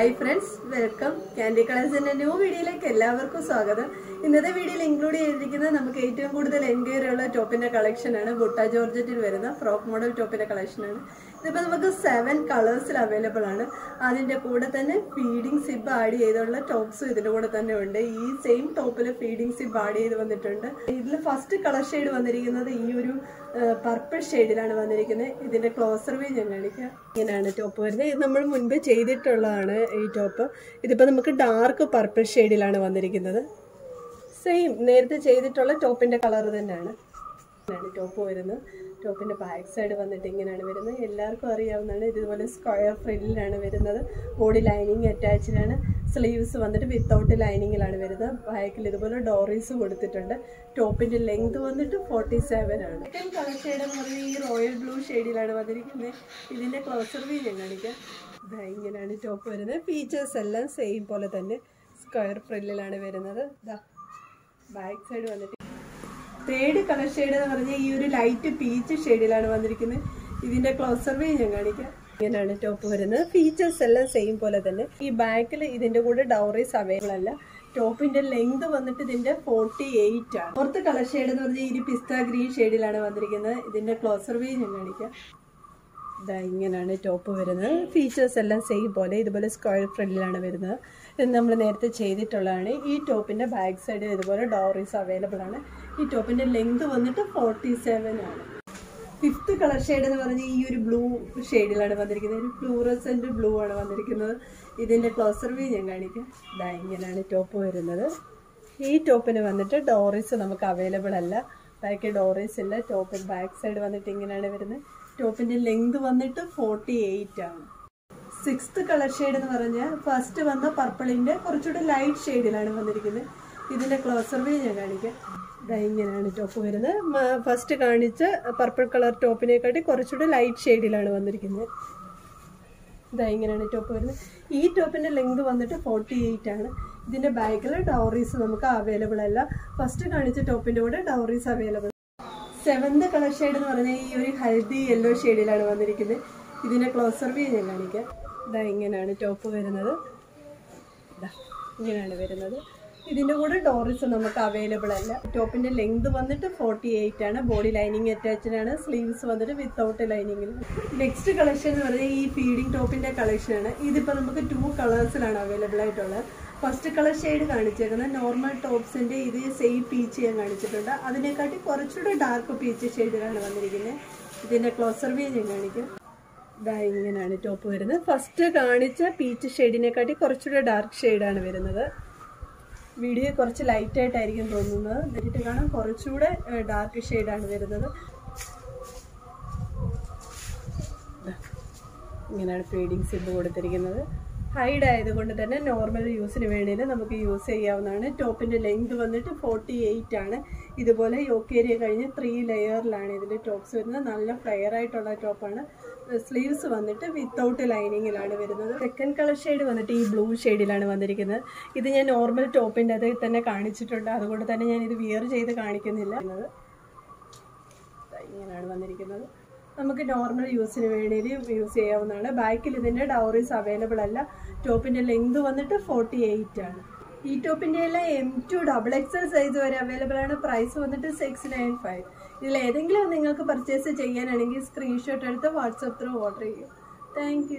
Hi friends welcome candy കളേഴ്സിന്റെ new വീഡിയോയിലേക്ക് എല്ലാവർക്കും സ്വാഗതം. ഇന്നത്തെ വീഡിയോയിൽ ഇൻക്ലൂഡ് ചെയ്തിരിക്കുന്നത് നമുക്ക് ഏറ്റവും കൂടുതൽ എൻക്വയറി ഉള്ള ടോപ്പിന്റെ കളക്ഷൻ ആണ്. ബുട്ട ജോർജറ്റിൽ വരുന്ന ഫ്രോക്ക് മോഡൽ ടോപ്പിന്റെ കളക്ഷൻ ആണ് ഇതിപ്പോ നമുക്ക് സെവൻ കളേഴ്സിൽ അവൈലബിൾ ആണ്. അതിന്റെ കൂടെ തന്നെ ഫീഡിങ് സിബ് ആഡ് ചെയ്തുള്ള ടോപ്സും ഇതിന്റെ കൂടെ തന്നെ ഉണ്ട്. ഈ സെയിം ടോപ്പിൽ ഫീഡിങ് സിബ് ആഡ് ചെയ്ത് വന്നിട്ടുണ്ട്. ഇതിൽ ഫസ്റ്റ് കളർ ഷെയ്ഡ് വന്നിരിക്കുന്നത് ഈ ഒരു പർപ്പിൾ ഷെയ്ഡിലാണ് വന്നിരിക്കുന്നത് ഇതിന്റെ ക്ലോസർ വേ ഞാൻ കാണിക്കാം. ഇങ്ങനെയാണ് ടോപ്പ് വരുന്നത് ഇത് നമ്മൾ മുൻപ് ചെയ്തിട്ടുള്ളതാണ് ഈ ടോപ്പ് ഇതിപ്പോൾ നമുക്ക് ഡാർക്ക് പർപ്പിൾ ഷെയ്ഡിലാണ് വന്നിരിക്കുന്നത്. സെയിം നേരത്തെ ചെയ്തിട്ടുള്ള ടോപ്പിന്റെ കളർ തന്നെയാണ്. ഇങ്ങനെയാണ് ടോപ്പ് വരുന്നത്. ടോപ്പിന്റെ ബാക്ക് സൈഡ് വന്നിട്ട് ഇങ്ങനെയാണ് വരുന്നത്. എല്ലാവർക്കും അറിയാവുന്നതാണ് ഇതുപോലെ സ്ക്വയർ ഫ്രില്ലാണ് വരുന്നത്. ബോഡി ലൈനിങ് അറ്റാച്ച്ഡാണ് സ്ലീവ്സ് വന്നിട്ട് വിത്തൗട്ട് ലൈനിങ്ങിലാണ് വരുന്നത്. ബാക്കിൽ ഇതുപോലെ ഡോറീസ് കൊടുത്തിട്ടുണ്ട്. ടോപ്പിന്റെ ലെങ്ത് വന്നിട്ട് ഫോർട്ടി സെവൻ ആണ്. ഏറ്റവും കളർ ഷെയ്ഡ് എന്ന് പറഞ്ഞാൽ ഈ റോയൽ ബ്ലൂ ഷെയ്ഡിലാണ് വന്നിരിക്കുന്നത്. ഇതിന്റെ ക്ലോസർ വ്യൂ ഞാൻ കാണിക്കാം. ഇങ്ങനെയാണ് ടോപ്പ് വരുന്നത്. ഫീച്ചേഴ്സ് എല്ലാം സെയിം പോലെ തന്നെ സ്ക്വയർ ഫ്രില്ലിലാണ് വരുന്നത്. ബാക്ക് സൈഡ് വന്നിട്ട് തേർഡ് കളർ ഷെയ്ഡ് എന്ന് പറഞ്ഞാൽ ഈ ഒരു ലൈറ്റ് പീച്ച് ഷെയ്ഡിലാണ് വന്നിരിക്കുന്നത്. ഇതിന്റെ ക്ലോസർ വേ ഞാൻ കാണിക്കാം. ഇങ്ങനെയാണ് ടോപ്പ് വരുന്നത്. ഫീച്ചേഴ്സ് എല്ലാം സെയിം പോലെ തന്നെ. ഈ ബാക്കിൽ ഇതിന്റെ കൂടെ ഡൗറീസ് അവൈലബിൾ അല്ല. ടോപ്പിന്റെ ലെങ്ത് വന്നിട്ട് ഇതിന്റെ ഫോർട്ടി എയ്റ്റ് ആണ്. ഫോർത്ത് കളർ ഷെയ്ഡ് എന്ന് പറഞ്ഞാൽ ഈ പിസ്ത ഗ്രീൻ ഷെയ്ഡിലാണ് വന്നിരിക്കുന്നത്. ഇതിന്റെ ക്ലോസർ വേ ഞാൻ കാണിക്കാം. ഇതാ ഇങ്ങനെയാണ് ടോപ്പ് വരുന്നത്. ഫീച്ചേഴ്സ് എല്ലാം സെയിം പോലെ. ഇതുപോലെ സ്ക്വയർ ഫ്രണ്ടിലാണ് വരുന്നത്. ഇത് നമ്മൾ നേരത്തെ ചെയ്തിട്ടുള്ളതാണ്. ഈ ടോപ്പിന്റെ ബാക്ക് സൈഡ് ഇതുപോലെ ഡോറീസ് അവൈലബിൾ ആണ്. ഈ ടോപ്പിന്റെ ലെങ്ത് വന്നിട്ട് ഫോർട്ടി സെവൻ ആണ്. ഫിഫ്ത്ത് കളർ ഷെയ്ഡ് എന്ന് പറഞ്ഞാൽ ഈ ഒരു ബ്ലൂ ഷെയ്ഡിലാണ് വന്നിരിക്കുന്നത്. ഒരു ഫ്ലൂറസെന്റ് ബ്ലൂ ആണ് വന്നിരിക്കുന്നത്. ഇതിന്റെ ക്ലോസർ വ്യൂ ഞാൻ കാണിക്കാം. ഇതാ ഇങ്ങനെയാണ് ടോപ്പ് വരുന്നത്. ഈ ടോപ്പിന് വന്നിട്ട് ഡോറീസ് നമുക്ക് അവൈലബിൾ അല്ല. ബാക്കി ഡോറീസ് ഇല്ല. ടോപ്പിൽ ബാക്ക് സൈഡ് വന്നിട്ട് ഇങ്ങനെയാണ് വരുന്നത്. ടോപ്പിന്റെ ലെങ്ത് വന്നിട്ട് ഫോർട്ടി എയ്റ്റ് ആണ്. സിക്സ്ത് കളർ ഷെയ്ഡ് എന്ന് പറഞ്ഞാൽ ഫസ്റ്റ് വന്ന പർപ്പിളിന്റെ കുറച്ചുകൂടി ലൈറ്റ് ഷെയ്ഡിലാണ് വന്നിരിക്കുന്നത്. ഇതിന്റെ ക്ലോസർ വ്യൂ ഞാൻ കാണിക്കാം. ഇതാ ഇങ്ങനെയാണ് ടോപ്പ് വരുന്നത്. ഫസ്റ്റ് കാണിച്ച പർപ്പിൾ കളർ ടോപ്പിനെക്കാട്ടി കുറച്ചുകൂടി ലൈറ്റ് ഷെയ്ഡിലാണ് വന്നിരിക്കുന്നത്. ഇതാ ഇങ്ങനെയാണ് ടോപ്പ് വരുന്നത്. ഈ ടോപ്പിന്റെ ലെങ്ത് വന്നിട്ട് ഫോർട്ടി എയ്റ്റ് ആണ്. ഇതിന്റെ ബാക്കിൽ ഡൗറീസ് നമുക്ക് അവൈലബിൾ അല്ല. ഫസ്റ്റ് കാണിച്ച ടോപ്പിന്റെ കൂടെ ഡൗറീസ് അവൈലബിൾ സെവന്ത് കളർ ഷെയ്ഡ് എന്ന് പറഞ്ഞാൽ ഈ ഒരു ഹൽദി യെല്ലോ ഷെയ്ഡിലാണ് വന്നിരിക്കുന്നത്. ഇതിന്റെ ക്ലോസർ വ്യൂ ഞാൻ കാണിക്കാം. ഇതാ ഇങ്ങനെയാണ് ടോപ്പ് വരുന്നത്. ഇതാ ഇങ്ങനെയാണ് വരുന്നത്. ഇതിന്റെ കൂടെ ഡോറിസ് നമുക്ക് അവൈലബിൾ അല്ല. ടോപ്പിന്റെ ലെങ്ത് വന്നിട്ട് ഫോർട്ടി എയ്റ്റ് ആണ്. ബോഡി ലൈനിങ് അറ്റാച്ച്ഡ് ആണ്. സ്ലീവ്സ് വന്നിട്ട് വിത്തൗട്ട് ലൈനിങ്ങിൽ നെക്സ്റ്റ് കളക്ഷൻ എന്ന് പറഞ്ഞാൽ ഈ ഫീഡിംഗ് കളക്ഷൻ ആണ്. ഇതിപ്പോൾ നമുക്ക് ടു കളേഴ്സിലാണ് അവൈലബിൾ ആയിട്ടുള്ളത്. ഫസ്റ്റ് കളർ ഷെയ്ഡ് കാണിച്ചേക്കുന്നത് നോർമൽ ടോപ്സിന്റെ ഇത് സെയിം പീച്ച് ഞാൻ കാണിച്ചിട്ടുണ്ട്. അതിനെക്കാട്ടി കുറച്ചുകൂടെ ഡാർക്ക് പീച്ച് ഷെയ്ഡുകളാണ് വന്നിരിക്കുന്നത് ഇതിന്റെ ക്ലോസർ വ്യൂ ഞാൻ കാണിക്കും. ഇതാ ഇങ്ങനെയാണ് ടോപ്പ് വരുന്നത്. ഫസ്റ്റ് കാണിച്ച പീച്ച് ഷെയ്ഡിനെക്കാട്ടി കുറച്ചുകൂടെ ഡാർക്ക് ഷെയ്ഡാണ് വരുന്നത്. വീഡിയോ കുറച്ച് ലൈറ്റ് ആയിട്ടായിരിക്കും തോന്നുന്നത്. എന്നിട്ട് കാണാൻ കുറച്ചുകൂടെ ഡാർക്ക് ഷെയ്ഡാണ് വരുന്നത്. ഇങ്ങനെയാണ് ഫീഡിങ് സിബ് കൊടുത്തിരിക്കുന്നത്. ഹൈഡ് ആയതുകൊണ്ട് തന്നെ നോർമൽ യൂസിന് വേണ്ടിയിൽ നമുക്ക് യൂസ് ചെയ്യാവുന്നതാണ്. ടോപ്പിന്റെ ലെങ്ത് വന്നിട്ട് ഫോർട്ടി എയ്റ്റ് ആണ്. ഇതുപോലെ യോക്കേരിയ കഴിഞ്ഞ് ത്രീ ലെയറിലാണ് ഇതിന്റെ ടോപ്സ് വരുന്നത്. നല്ല ഫ്ലെയർ ആയിട്ടുള്ള ടോപ്പാണ് സ്ലീവ്സ് വന്നിട്ട് വിത്തൗട്ട് ലൈനിങ്ങിലാണ് വരുന്നത്. സെക്കൻഡ് കളർ ഷെയ്ഡ് വന്നിട്ട് ഈ ബ്ലൂ ഷെയ്ഡിലാണ് വന്നിരിക്കുന്നത്. ഇത് ഞാൻ നോർമൽ ടോപ്പിന്റെ അതിൽ തന്നെ കാണിച്ചിട്ടുണ്ട്. അതുകൊണ്ട് തന്നെ ഞാൻ ഇത് വിയർ ചെയ്ത് കാണിക്കുന്നില്ല. ഇങ്ങനെയാണ് വന്നിരിക്കുന്നത്. നമുക്ക് നോർമൽ യൂസിന് വേണ്ടി യൂസ് ചെയ്യാവുന്നതാണ്. ബാക്കിൽ ഇതിന്റെ ഡൗറീസ് അവൈലബിൾ അല്ല. ടോപ്പിന്റെ ലെങ്ത് വന്നിട്ട് ഫോർട്ടി ആണ്. ഈ ടോപ്പിന്റെ എല്ലാം M to double XL size വരെ അവൈലബിൾ ആണ്. പ്രൈസ് വന്നിട്ട് സിക്സ് നയൻ ഫൈവ് ഇതിൽ ഏതെങ്കിലും നിങ്ങൾക്ക് പർച്ചേസ് ചെയ്യാനാണെങ്കിൽ സ്ക്രീൻഷോട്ട് എടുത്ത് വാട്സപ്പ് ത്രൂ ഓർഡർ ചെയ്യും. താങ്ക്